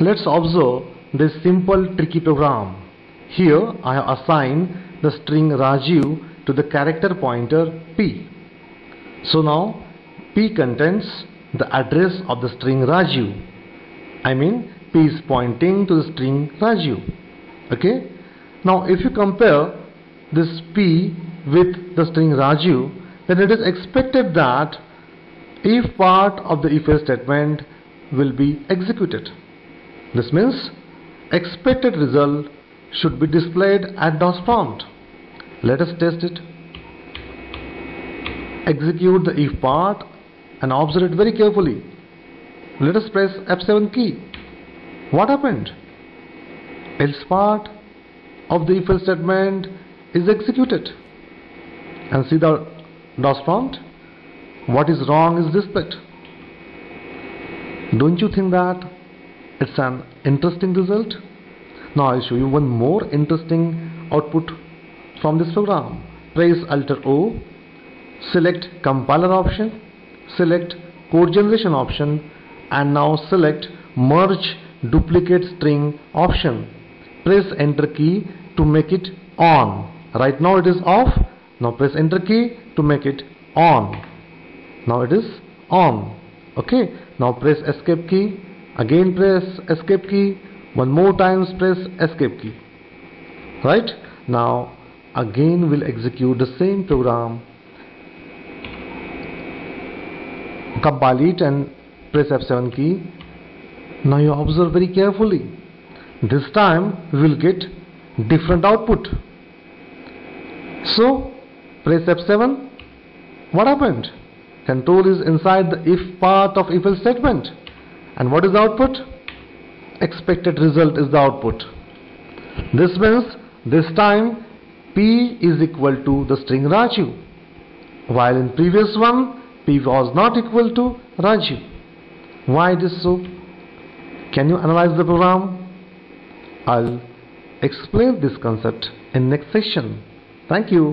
Let's observe this simple tricky program. Here I have assigned the string Raju to the character pointer P. So now P contains the address of the string Raju. I mean P is pointing to the string Raju. Okay. Now if you compare this P with the string Raju then it is expected that if part of the if statement will be executed. This means expected result should be displayed at DOS prompt. Let us test it. Execute the if part and observe it very carefully. Let us press F7 key. What happened? Else part of the if statement is executed. And see the DOS prompt? What is wrong is displayed. Don't you think that it's an interesting result. Now I'll show you one more interesting output from this program. Press alt O. Select compiler option select code generation option and now select merge duplicate string option. Press enter key to make it on. Right now it is off. Now press enter key to make it on. Now it is on. Okay. Now press escape key again press escape key. One more times press escape key. Right? Now again we'll execute the same program. Compile it and press F7 key. Now you observe very carefully. This time we will get different output. So press F7 what happened? Control is inside the if part of if else statement and what is the output? Expected result is the output. This means this time p is equal to the string raju while in previous one p was not equal to raju. Why it is so? Can you analyze the program? I'll explain this concept in next session. Thank you